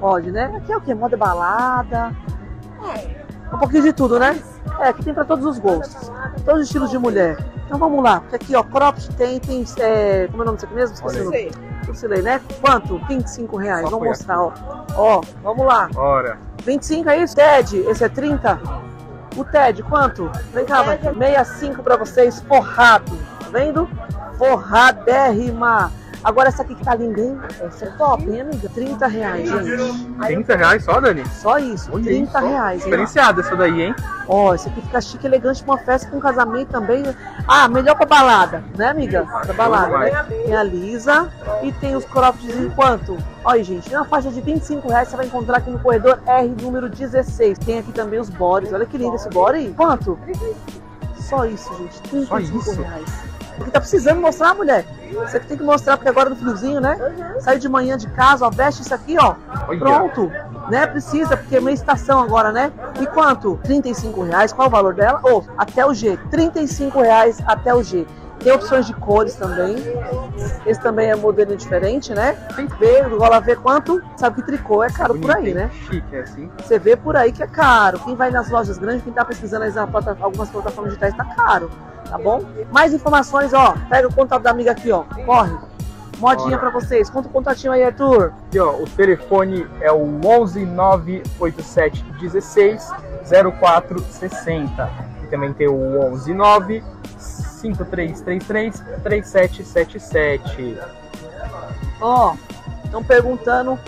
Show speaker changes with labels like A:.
A: Pode, né? Aqui é o quê? Moda balada. Um pouquinho de tudo, né? É, aqui tem pra todos os gostos. Todos os estilos de mulher. Então vamos lá. Porque aqui, ó, cropped tem, tem. É, como é o nome disso aqui mesmo? Esqueci o nome. Tudo né? Quanto? 25 reais.
B: Só
A: Vamos mostrar, ó. Ó, vamos lá.
B: Bora.
A: 25 é isso? TED, esse é 30? O TED, quanto? Vem cá, vai. 65 pra vocês, forrado. Tá vendo? Forradérrima. Agora essa aqui que tá linda, hein? Essa é top, hein, amiga? 30 reais, gente.
B: 30 reais só, Dani?
A: Só isso,
B: Olha
A: 30
B: isso, ó.
A: reais, hein?
B: Diferenciada essa daí, hein?
A: Ó, esse aqui fica chique, elegante pra uma festa, com um casamento também. Ah, melhor pra balada, né, amiga? Pra balada, né? Tem a Lisa e tem os croppeds em quanto? Olha, gente, na faixa de 25 reais você vai encontrar aqui no corredor R número 16. Tem aqui também os bodies. Olha que lindo esse body. Quanto? Só isso, gente. 35
B: isso?
A: reais. Porque tá precisando mostrar, mulher. Você que tem que mostrar, porque agora no friozinho, né? Sai de manhã de casa, ó, veste isso aqui, ó.
B: Olha.
A: Pronto. Né? Precisa, porque é meia estação agora, né? E quanto? 35 reais. Qual o valor dela? Ou até o G. 35 reais até o G. Tem opções de cores também. Esse também é modelo diferente, né? Tem que ver, gola ver quanto. Sabe que tricô é caro por aí,
B: Bonito,
A: né?
B: Chique, é assim.
A: Você vê por aí que é caro. Quem vai nas lojas grandes, quem tá pesquisando plata- algumas plataformas digitais, tá caro. Tá bom? Mais informações, ó. Pega o contato da amiga aqui, ó. Corre. Modinha pra vocês. Conta o contatinho aí, Arthur.
B: Aqui, ó, o telefone é o 11 987 16 0460. E também tem o 11 9 5333 3777.
A: Ó, estão perguntando